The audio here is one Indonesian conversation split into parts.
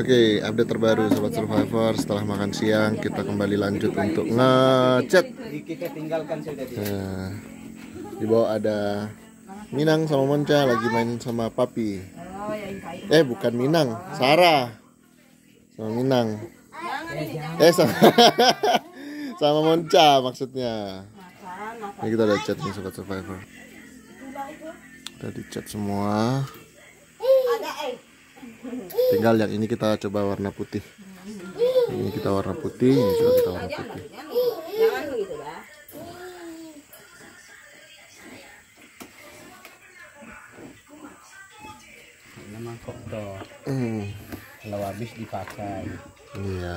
Oke, update terbaru Sobat Survivor. Setelah makan siang kita kembali lanjut untuk ngecat Kita nah, Di bawah ada Minang sama Monca lagi main sama Papi. Eh bukan Minang, Sarah. Sama Minang. Eh sama, sama Monca maksudnya. Ini kita udah chat nih Sobat Survivor. Udah di chat semua Tinggal yang ini kita coba warna putih. Ini kita warna putih, ini juga kita warna putih. Jangan begitu ya. Memang kok toh. Hmm, Kalau habis dipakai. iya.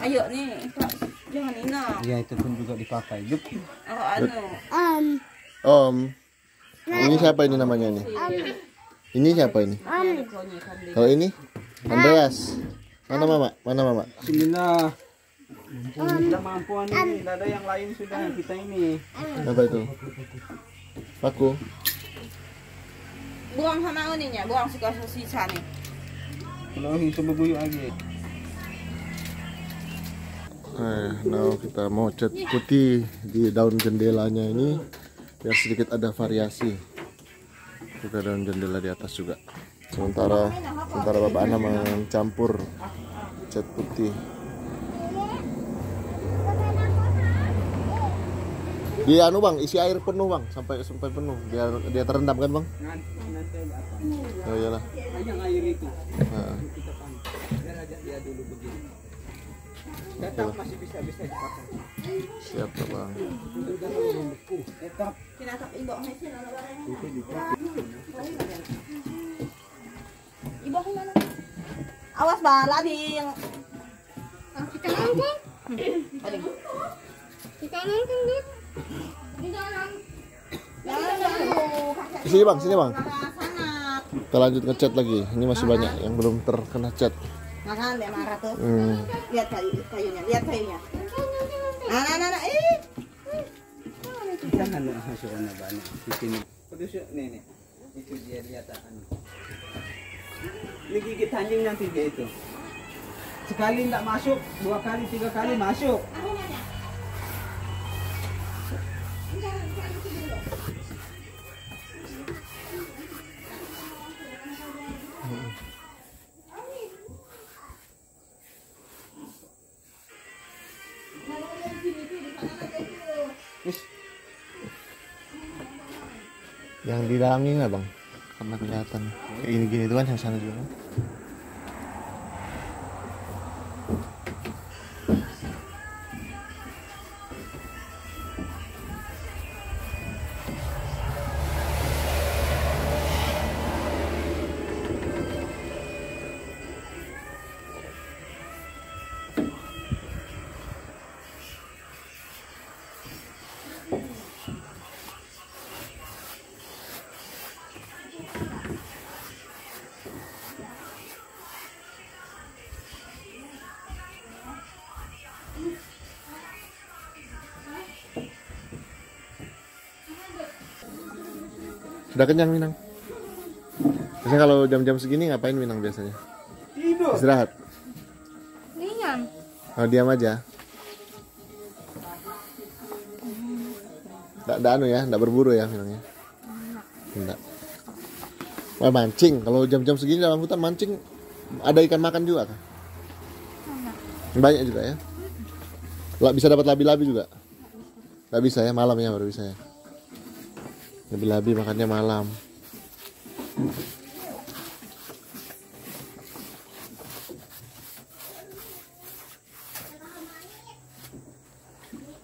Ayo nih, Pak. Jangan ina. Ya itu pun juga dipakai. Yup. Oh, anu. Om, ini siapa ini namanya nih? Ini siapa ini? Kalau ini Andreas. Mana mama? Mana mama? Bismillah. Sudah mampu ini. Tidak ada yang lain sudah kita ini. Apa itu? Aku. Buang sama uninya, buang suka sisa nih. Kalau ini coba lagi. Eh, now kita mau cat putih di daun jendelanya ini biar sedikit ada variasi. Juga daun jendela di atas juga. Sementara sementara Bapak Ana mencampur cat putih. Di anu bang, isi air penuh bang, sampai sampai penuh, biar dia terendam kan bang? Oh iyalah. Hanya air itu. Nah, Kita masih bisa bisa dipakai. siap Pak, Tetap. Kinatap ibu may sila na barang. Ibu ko mana? Awas ba, labi yung... Kita nangkong. Aling. Kita nangkong dit. Dulu. Sini bang, sini bang. Kita lanjut ngecat lagi. Ini masih banyak yang belum terkena cat. Makan deh marah tuh. Hmm. Lihat kayu, kayunya, lihat kayunya. Nah, nah, nah, nah, eh. Na nih. Itu dia lihat anu. Ini gigit anjing nanti dia itu. Sekali tidak masuk, dua kali, tiga kali masuk. Di dalam ini bang? Karena kelihatan. Kayak gini-gini itu kan yang sana juga. Sudah kenyang Minang? Biasanya kalau jam-jam segini ngapain Minang biasanya? tidur. Istirahat. Niyan. Oh, diam aja. Nggak ada anu ya, nggak berburu ya Minangnya? Enggak. Wah, mancing. Kalau jam-jam segini dalam hutan mancing ada ikan makan juga kan? Banyak juga ya. Lah bisa dapat labi-labi juga. Nggak bisa ya, malam ya baru bisa ya. Labi-labi makannya malam.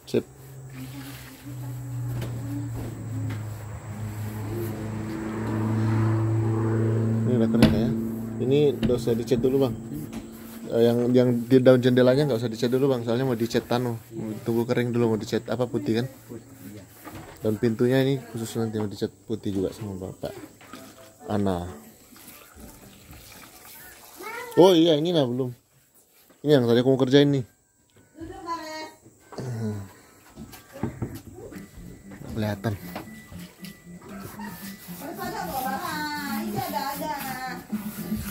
Sip. Ini udah kering ya. Ini udah usah dicat dulu bang. Eh, yang yang di daun jendelanya nggak usah dicat dulu bang. Soalnya mau dicat tanu. Tunggu kering dulu mau dicat apa putih kan? Dan pintunya ini khusus nanti mau dicat putih juga sama bapak. Ana. Oh iya ini lah belum. Ini yang tadi aku mau kerjain nih. kelihatan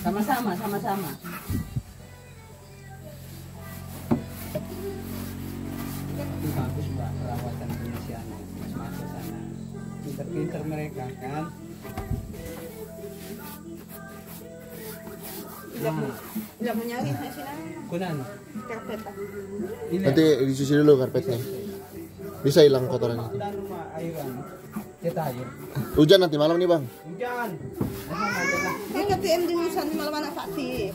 Sama-sama, sama-sama. Pinter-pinter mereka kan. Nah, nyari kunan. Karpet. Nanti dicuci dulu karpetnya. Bisa hilang kotorannya. dan rumah airan. Kita air. Hujan nanti malam nih bang. Hujan. Kan em malam anak Fatih.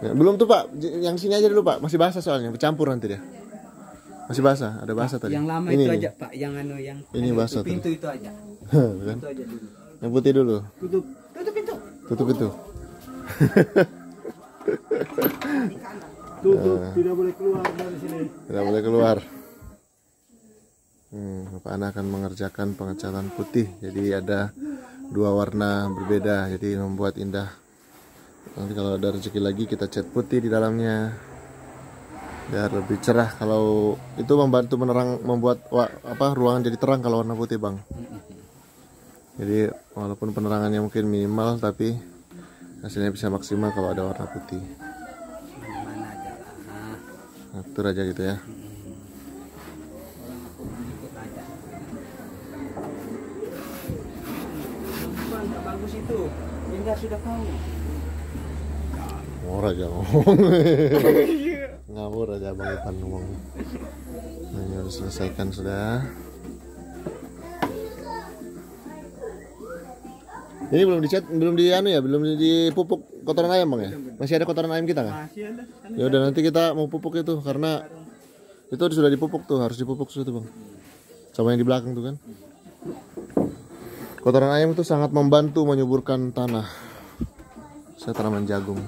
Ya, belum tuh pak, yang sini aja dulu pak. Masih basah soalnya, bercampur nanti dia. Masih basah, ada basah tadi. Yang lama ini itu nih. aja pak, yang anu yang Ini basah pintu itu aja. kan? Itu aja dulu. Yang putih dulu, Tutup. Tutup pintu. tutup itu. Tutup, tidak boleh keluar dari sini. Tidak boleh keluar. Hmm, Bapak Ana akan mengerjakan pengecatan putih. Jadi ada dua warna berbeda. Jadi membuat indah. Nanti kalau ada rezeki lagi kita cat putih di dalamnya. Biar lebih cerah. Kalau itu membantu menerang, membuat wa- apa ruangan jadi terang kalau warna putih bang. Jadi walaupun penerangannya mungkin minimal tapi hasilnya bisa maksimal kalau ada warna putih. Atur aja gitu ya. Bagus itu. Sudah tahu. Aja ngomong. Ngawur aja Bang Ipan ngomong. Nah, ini harus selesaikan sudah. Ini belum dicat, belum di anu ya, belum dipupuk kotoran ayam bang ya? Masih ada kotoran ayam kita ada. Ya udah nanti kita mau pupuk itu karena itu sudah dipupuk tuh, harus dipupuk sudah tuh bang. Sama yang di belakang tuh kan. Kotoran ayam itu sangat membantu menyuburkan tanah. Saya tanaman jagung.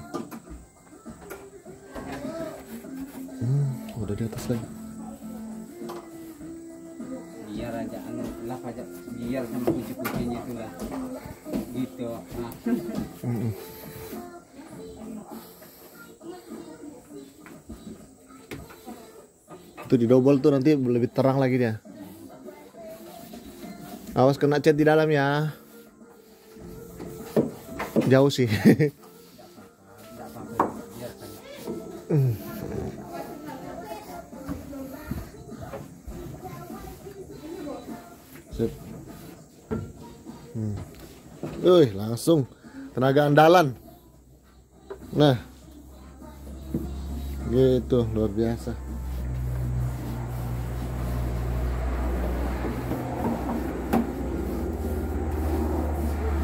Udah di atas lagi. Biar aja anu lap aja. Biar sama kunci-kuncinya itu lah. Gitu. Nah. Itu di double tuh nanti lebih terang lagi dia. Awas kena cat di dalam ya. Jauh sih. Wih, langsung tenaga andalan. Nah. Gitu, luar biasa.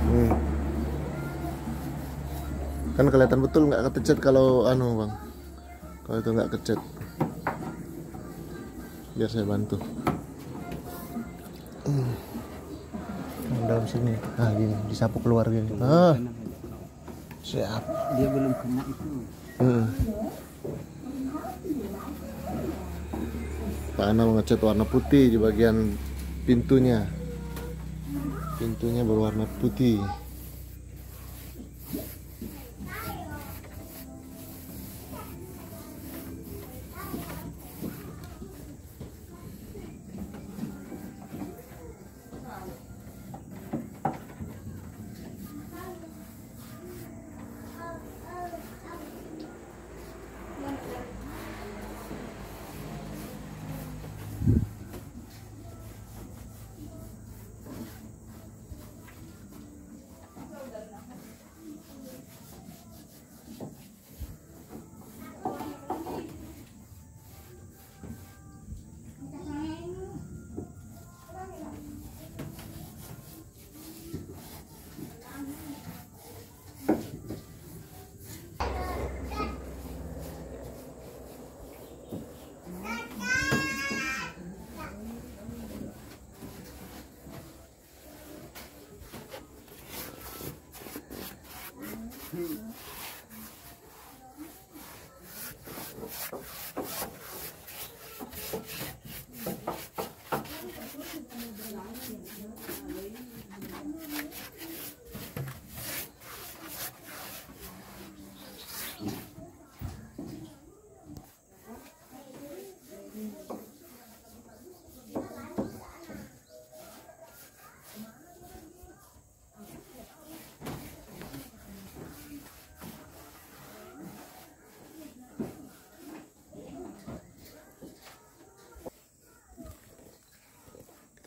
Hmm. Kan kelihatan betul nggak kecet kalau anu bang. Kalau itu nggak kecet. Biar saya bantu. Yang dalam sini. Ah, gini, disapu keluar gini. Ah, siap. Dia belum kena itu. Hmm. Pak Ana mengecat warna putih di bagian pintunya. Pintunya berwarna putih.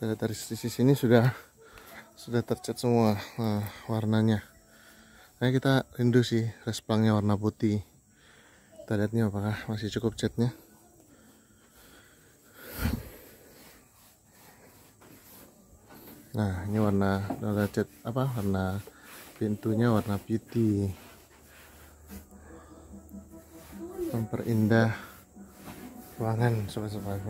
Kita lihat dari sisi sini sudah sudah tercat semua nah, warnanya. Nah kita rindu sih resplangnya warna putih. Kita lihat nih apakah masih cukup catnya. Nah ini warna warna cat apa warna pintunya warna putih. Memperindah ruangan sobat-sobat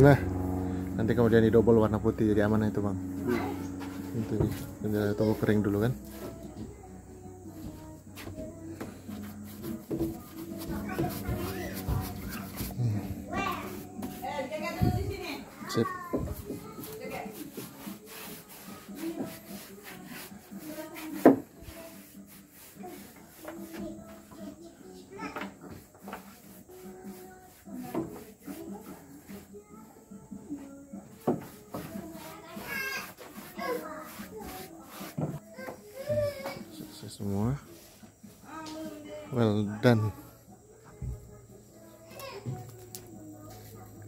Nah, nanti kemudian didobel warna putih jadi aman itu bang. Itu nih, tinggal tunggu kering dulu kan. Semua. Well done.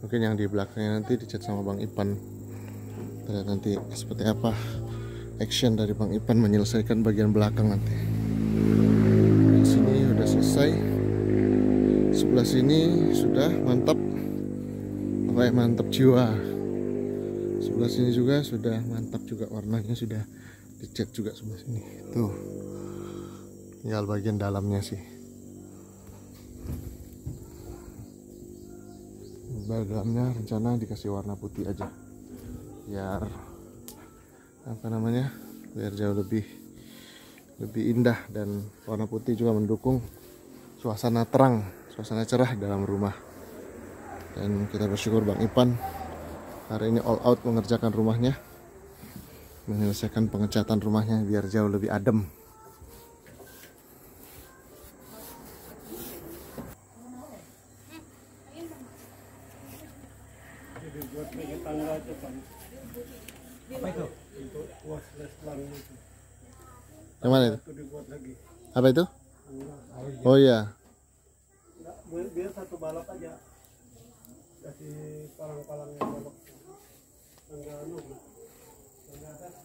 Mungkin yang di belakangnya nanti dicat sama Bang Ipan. Kita nanti seperti apa action dari Bang Ipan menyelesaikan bagian belakang nanti. Di sini udah selesai. Sebelah sini sudah mantap. Apa ya mantap jiwa. Sebelah sini juga sudah mantap juga warnanya sudah dicat juga sebelah sini. Tuh. Tinggal bagian dalamnya sih. dalamnya rencana dikasih warna putih aja. Biar apa namanya biar jauh lebih lebih indah dan warna putih juga mendukung suasana terang suasana cerah dalam rumah. Dan kita bersyukur Bang Ipan hari ini all out mengerjakan rumahnya menyelesaikan pengecatan rumahnya biar jauh lebih adem yang mana itu? Apa itu? Oh iya. Biar satu balok aja kasih palang-palang yang balok enggak anu enggak atas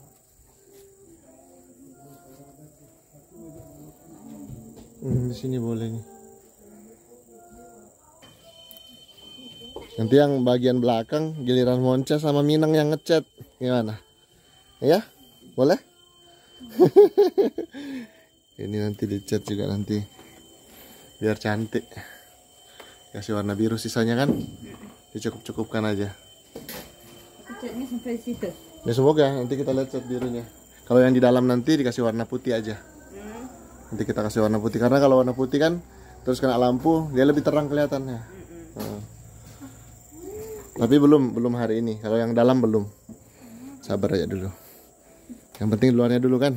Hmm, di sini boleh nih. Nanti yang bagian belakang giliran Monca sama Minang yang ngecat. Gimana? Ya? Boleh? Ini nanti dicat juga nanti. Biar cantik. Kasih warna biru sisanya kan? Dicukup-cukupkan aja. Catnya sampai situ. Ya semoga nanti kita lihat cat birunya. Kalau yang di dalam nanti dikasih warna putih aja. Nanti kita kasih warna putih karena kalau warna putih kan terus kena lampu dia lebih terang kelihatannya. Tapi belum belum hari ini. Kalau yang dalam belum. Sabar aja dulu. Yang penting luarnya dulu kan.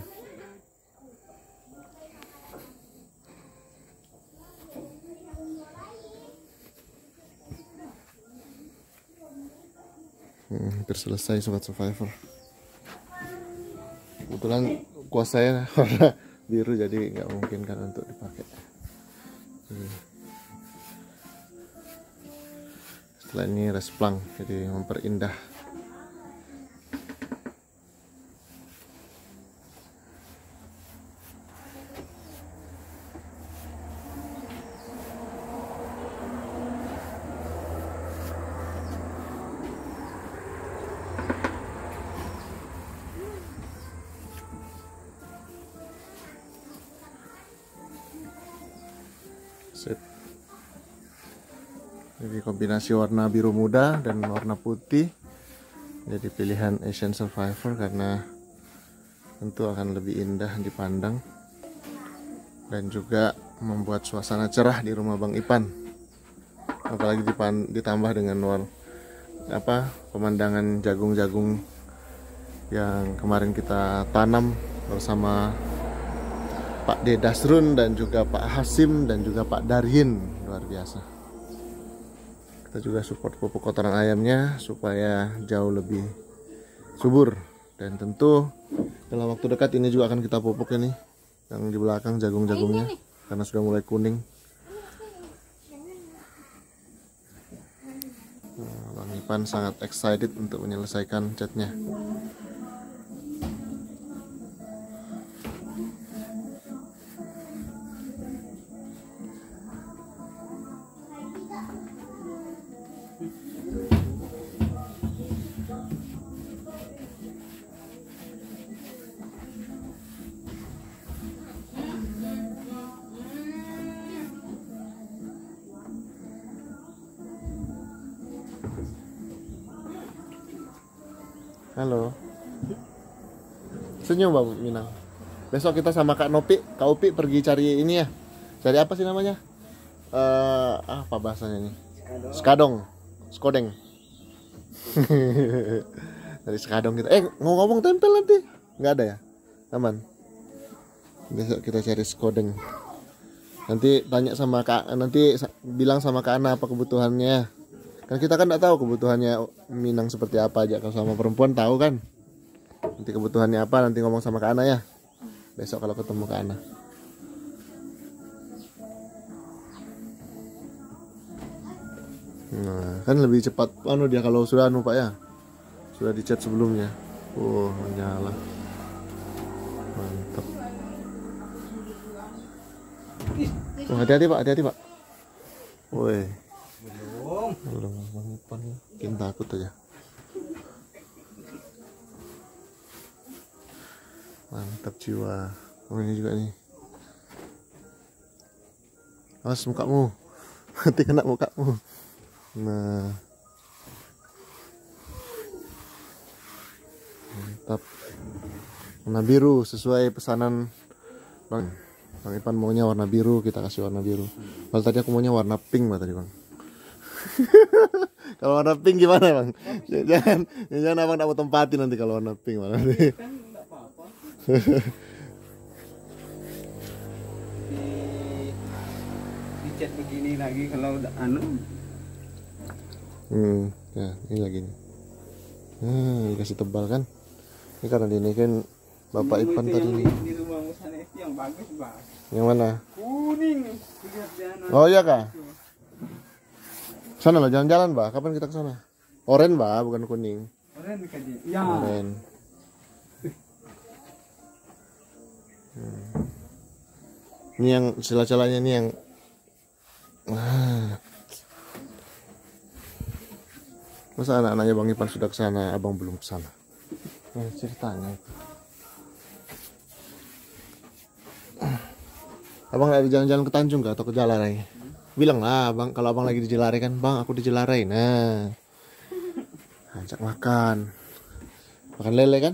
Hmm, hampir selesai sobat survivor. Kebetulan kuasanya warna biru jadi nggak mungkin kan untuk dipakai. Setelah ini resplang jadi memperindah. Sip. Jadi kombinasi warna biru muda dan warna putih jadi pilihan Asian Survivor karena tentu akan lebih indah dipandang dan juga membuat suasana cerah di rumah Bang Ipan. Apalagi dipan- ditambah dengan war apa pemandangan jagung-jagung yang kemarin kita tanam bersama Pak D Dasrun dan juga Pak Hasim dan juga Pak Daryin luar biasa. Kita juga support pupuk kotoran ayamnya supaya jauh lebih subur dan tentu dalam waktu dekat ini juga akan kita pupuk ini yang di belakang jagung-jagungnya karena sudah mulai kuning. Nah, Bang Ipan sangat excited untuk menyelesaikan catnya. Halo. Senyum Bang Minang. Besok kita sama Kak Nopi, Kak Upi pergi cari ini ya. Cari apa sih namanya? Eh, apa bahasanya ini? Skadong. Skodeng. Dari skadong kita. Eh, ngomong-ngomong tempel nanti. Nggak ada ya? Aman. Besok kita cari skodeng. Nanti tanya sama Kak, nanti bilang sama Kak Ana apa kebutuhannya. Kan kita kan nggak tahu kebutuhannya Minang seperti apa aja. Kalau sama perempuan tahu kan. Nanti kebutuhannya apa nanti ngomong sama Kak Ana ya. Besok kalau ketemu Kak Ana. Nah, kan lebih cepat anu dia kalau sudah anu Pak ya. Sudah dicat sebelumnya. Oh, nyala. Mantap. Oh, hati-hati Pak, hati-hati Pak. Woi. Belum. Bang Ipan. Bikin takut aja. Mantap jiwa. Oh ini juga nih. Awas mukamu. Nanti kena mukamu. Nah. Mantap. Warna biru sesuai pesanan Bang. Bang Ipan maunya warna biru, kita kasih warna biru. Kalau tadi aku maunya warna pink Bang tadi Bang. kalau warna pink gimana bang? Jangan, jangan abang tak mau tempatin nanti kalau warna pink malah nanti. Kan apa-apa. Dicat begini lagi kalau udah anu Hmm, ya ini lagi nih. Hmm, dikasih tebal kan? Ini karena ini kan bapak Ini Ipan tadi di, itu yang bagus bang Yang mana? kuning Oh iya kah? Sana lah jalan-jalan bah. Kapan kita ke sana? Oren bah, bukan kuning. keren kaji ya Oren. Hmm. Ini yang celah-celahnya ini yang Ah. Masa anak-anaknya Bang Ipan sudah ke sana, abang belum ke sana? Eh, ceritanya itu. Abang lagi jalan-jalan ke Tanjung gak atau ke Jalarai? Bilang lah, bang, kalau abang lagi di Jelarai kan, bang, aku di Jelarai. Nah, ajak makan, makan lele kan?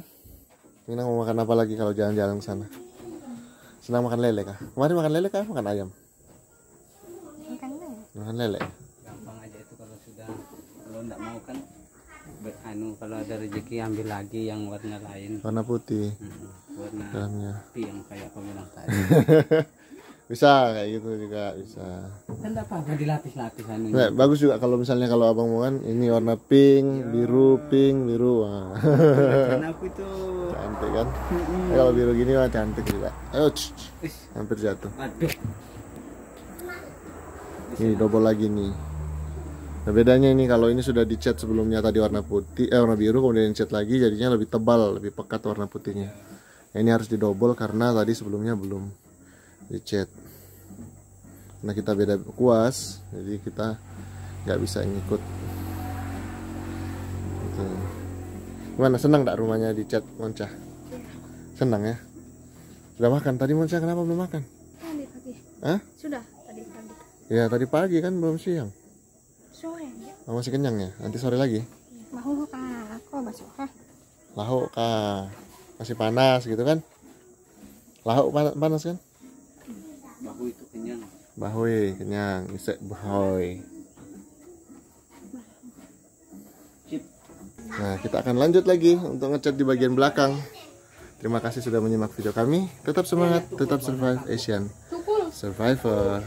Minang mau makan apa lagi kalau jalan-jalan ke sana? Senang makan lele kah? Kemarin makan lele kah? Makan ayam? Makan deh. Makan lele. gampang aja itu kalau sudah kalau enggak mau kan anu kalau ada rezeki ambil lagi yang warna lain Warna putih Mm-mm. warna dalamnya. yang kayak bilang tadi Bisa kayak gitu juga bisa. kan apa-apa dilapis-lapis anu Nah, bagus juga kalau misalnya kalau abang mau kan ini warna pink, biru, pink, biru. Wah. aku itu cantik kan? Eh, kalau biru gini mah cantik juga. Ayo, hampir jatuh. aduh Ini double lagi nih. Nah, bedanya ini kalau ini sudah dicat sebelumnya tadi warna putih, eh warna biru kemudian dicat lagi jadinya lebih tebal, lebih pekat warna putihnya. Nah, ini harus didobel karena tadi sebelumnya belum dicat. Nah kita beda kuas, jadi kita nggak bisa ngikut. Gitu. Gimana senang tak rumahnya dicat Monca? Senang ya? Sudah makan tadi Monca kenapa belum makan? Tadi pagi. Hah? Sudah tadi pagi. Ya tadi pagi kan belum siang. Sore ya. Oh, masih kenyang ya? Nanti sore lagi? Mau ka ako masuk ha. Lahuk kah? Masih panas gitu kan? Lahuk pan- panas kan? Bahoy, kenyang. Isek bahoy. Nah, kita akan lanjut lagi untuk ngecat di bagian belakang. Terima kasih sudah menyimak video kami. Tetap semangat, tetap survive Asian. Survivor.